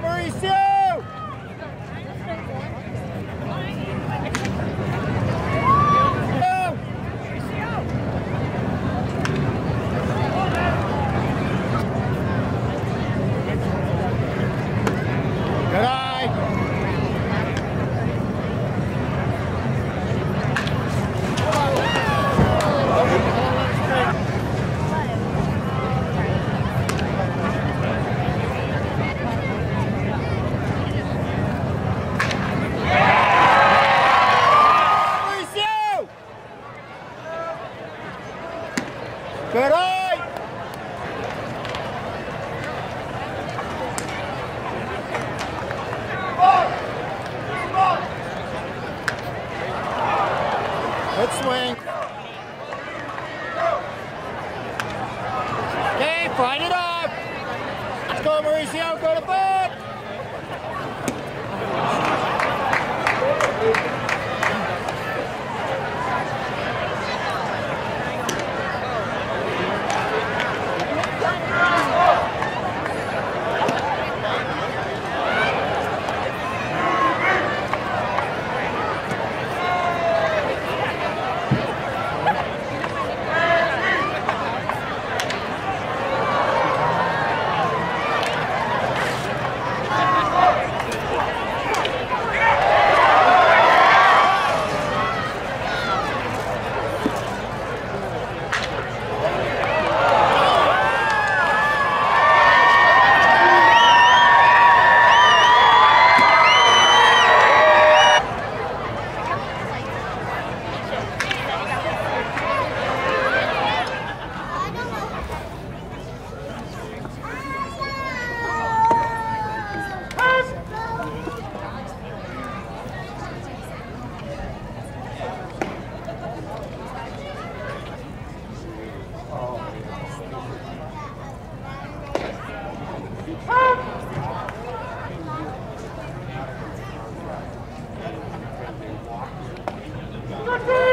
Mauricio! Go! Good eye. Mauricio! Good eye! Good swing. Okay, find it off. Let's go, Mauricio. Go to back. Oh,